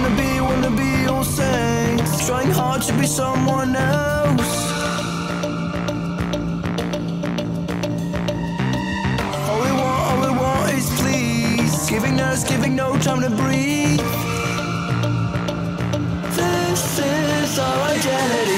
wanna be, wanna be all saints Trying hard to be someone else. All we want, all we want is please. Giving us, giving no time to breathe. This is our identity.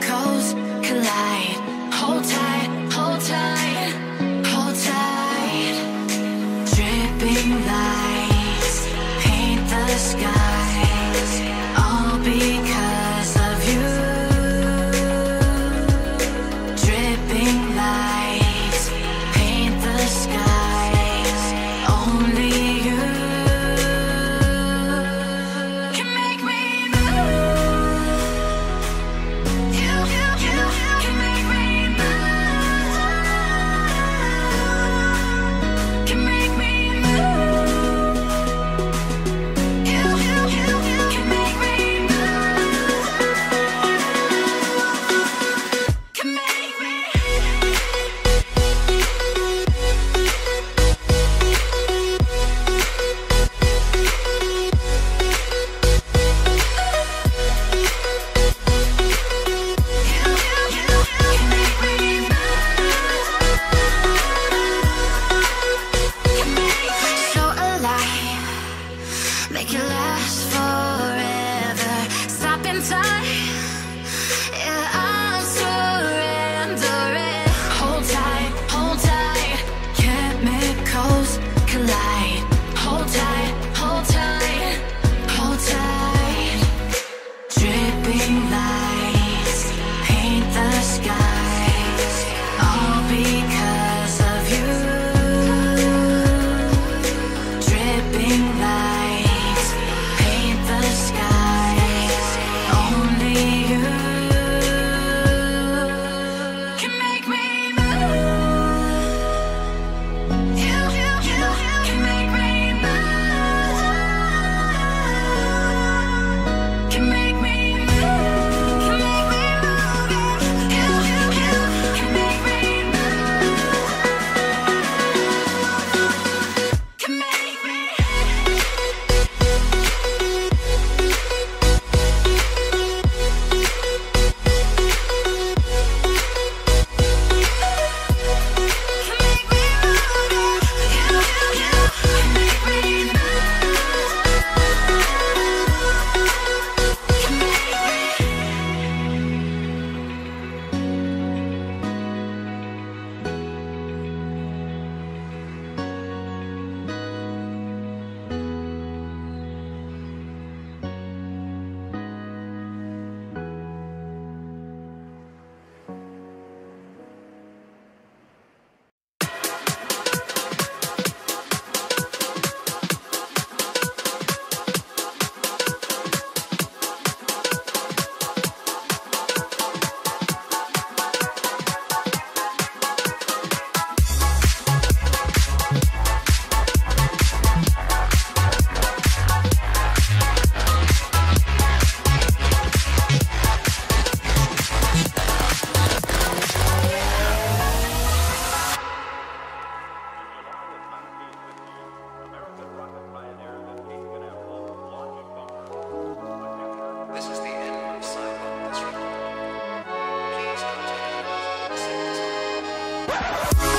Woo!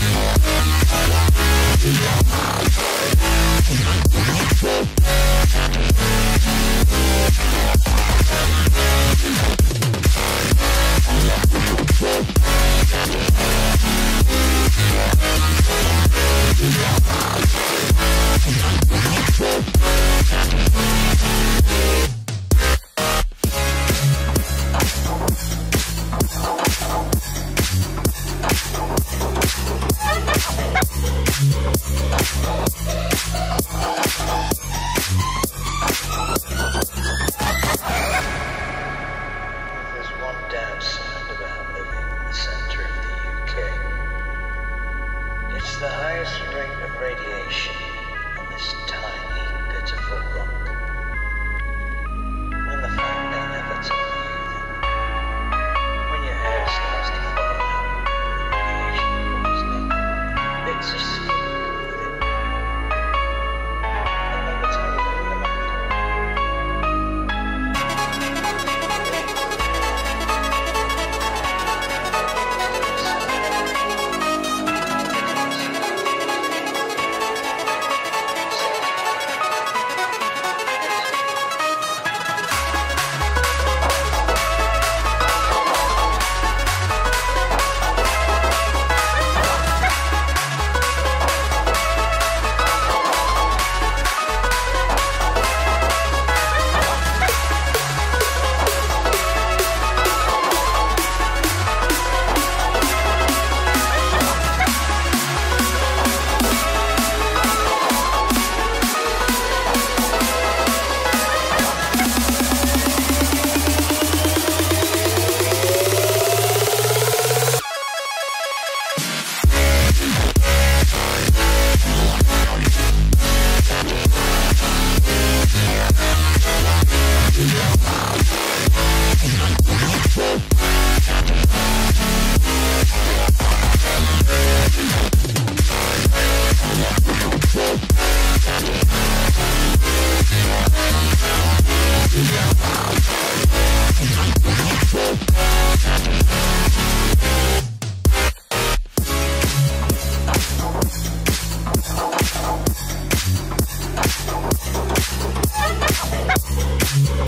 Yeah. radiation.